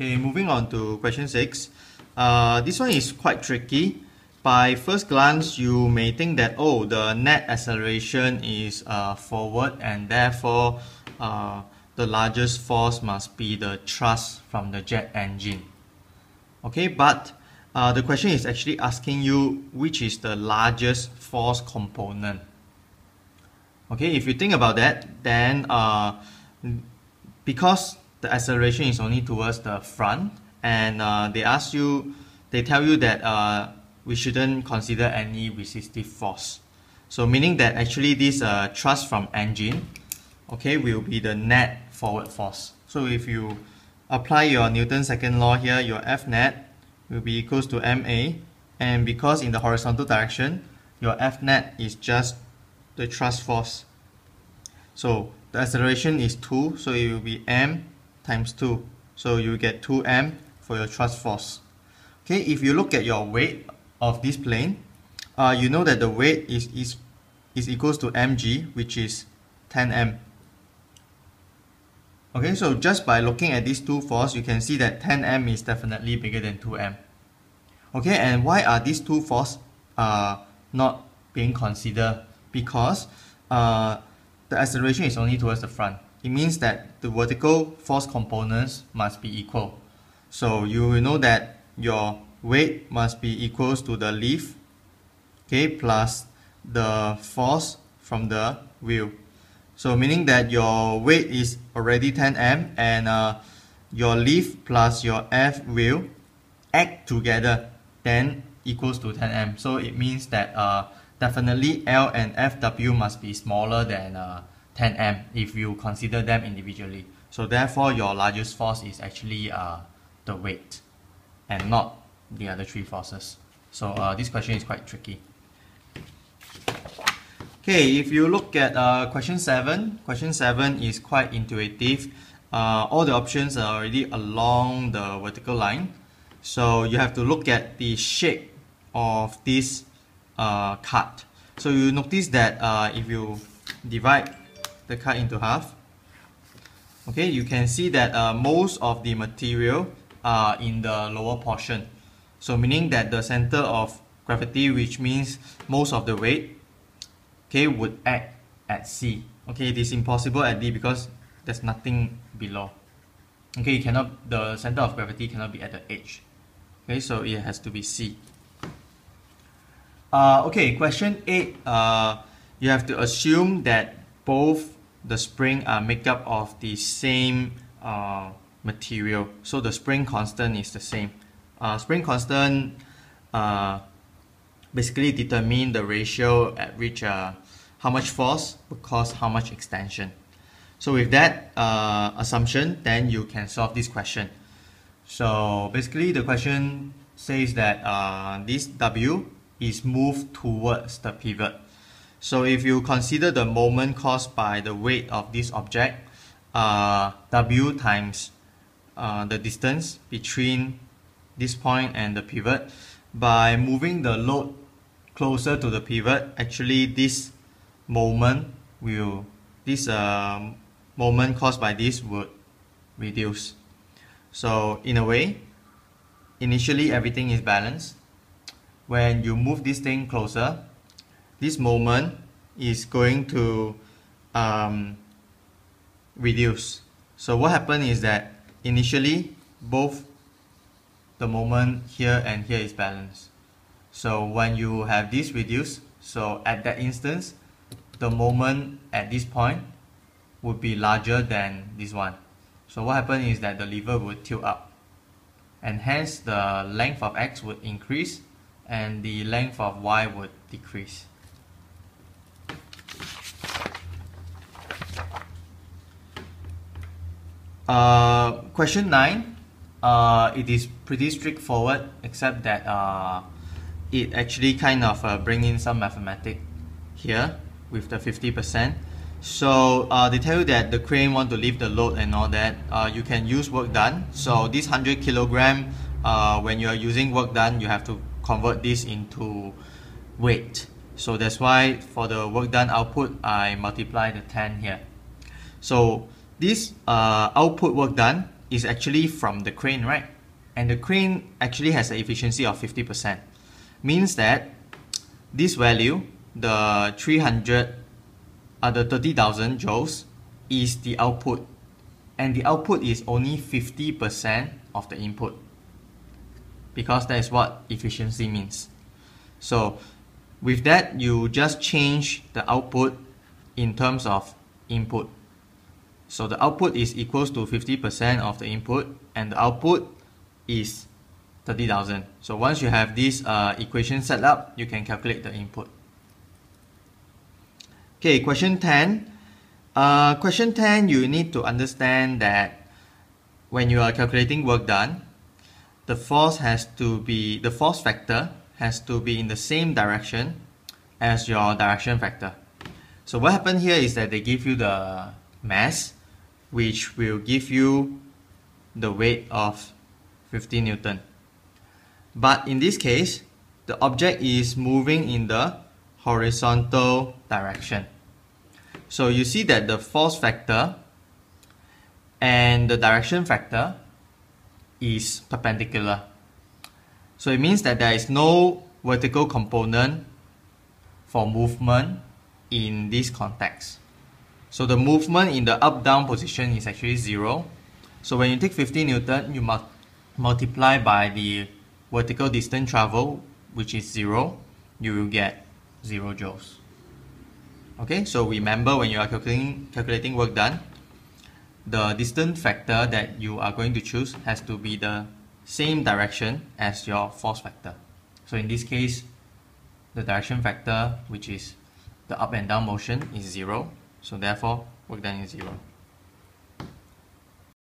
Okay, moving on to question 6. Uh, this one is quite tricky. By first glance, you may think that, oh, the net acceleration is uh, forward and therefore uh, the largest force must be the thrust from the jet engine. Okay, but uh, the question is actually asking you which is the largest force component. Okay, if you think about that, then uh, because the acceleration is only towards the front and uh, they ask you, they tell you that uh, we shouldn't consider any resistive force. So meaning that actually this uh, thrust from engine, okay, will be the net forward force. So if you apply your Newton's second law here, your F net will be equals to ma, and because in the horizontal direction, your F net is just the thrust force. So the acceleration is 2, so it will be m times 2. So you get 2m for your thrust force. Okay, if you look at your weight of this plane, uh, you know that the weight is, is, is equals to mg, which is 10m. Okay, so just by looking at these two forces, you can see that 10m is definitely bigger than 2m. Okay, and why are these two forces uh, not being considered? Because uh, the acceleration is only towards the front. It means that the vertical force components must be equal. So you will know that your weight must be equals to the lift, okay, plus the force from the wheel. So meaning that your weight is already 10m and uh, your lift plus your F wheel act together then equals to 10m. So it means that uh, definitely L and FW must be smaller than uh, 10m if you consider them individually. So therefore your largest force is actually uh, the weight and not the other three forces. So uh, this question is quite tricky. Okay, if you look at uh, question 7, question 7 is quite intuitive. Uh, all the options are already along the vertical line. So you have to look at the shape of this uh, cut. So you notice that uh, if you divide the cut into half, okay, you can see that uh, most of the material are in the lower portion. So meaning that the center of gravity, which means most of the weight, okay, would act at C. Okay, it is impossible at D because there's nothing below. Okay, you cannot, the center of gravity cannot be at the edge. Okay, so it has to be C. Uh, okay, question 8, uh, you have to assume that both the spring are made up of the same uh, material. So the spring constant is the same. Uh, spring constant uh, basically determine the ratio at which uh, how much force would cause how much extension. So with that uh, assumption, then you can solve this question. So basically the question says that uh, this W is moved towards the pivot. So if you consider the moment caused by the weight of this object, uh, W times uh, the distance between this point and the pivot, by moving the load closer to the pivot, actually this moment will, this uh, moment caused by this would reduce. So in a way, initially everything is balanced. When you move this thing closer, this moment is going to um, reduce. So what happened is that initially both the moment here and here is balanced. So when you have this reduced, so at that instance, the moment at this point would be larger than this one. So what happens is that the lever would tilt up and hence the length of x would increase and the length of y would decrease. Uh, question 9, uh, it is pretty straightforward except that uh, it actually kind of uh, bring in some mathematics here with the 50%. So uh, they tell you that the crane want to lift the load and all that. Uh, you can use work done. So this 100 kilogram, uh, when you are using work done, you have to convert this into weight. So that's why for the work done output, I multiply the 10 here. So this uh, output work done is actually from the crane, right? And the crane actually has an efficiency of 50%. Means that this value, the 300, uh, the 30,000 joules, is the output. And the output is only 50% of the input. Because that is what efficiency means. So with that, you just change the output in terms of input. So the output is equals to 50% of the input and the output is 30,000. So once you have this uh, equation set up, you can calculate the input. Okay, question 10. Uh, question 10, you need to understand that when you are calculating work done, the force has to be, the force factor has to be in the same direction as your direction factor. So what happened here is that they give you the mass, which will give you the weight of 50 Newton. But in this case, the object is moving in the horizontal direction. So you see that the force factor and the direction factor is perpendicular. So it means that there is no vertical component for movement in this context. So the movement in the up-down position is actually zero. So when you take 50 Newton, you must multiply by the vertical distance travel, which is zero, you will get zero joules. Okay, so remember when you are calculating, calculating work done, the distance factor that you are going to choose has to be the same direction as your force factor. So in this case, the direction factor, which is the up and down motion, is zero. So therefore, work done is zero.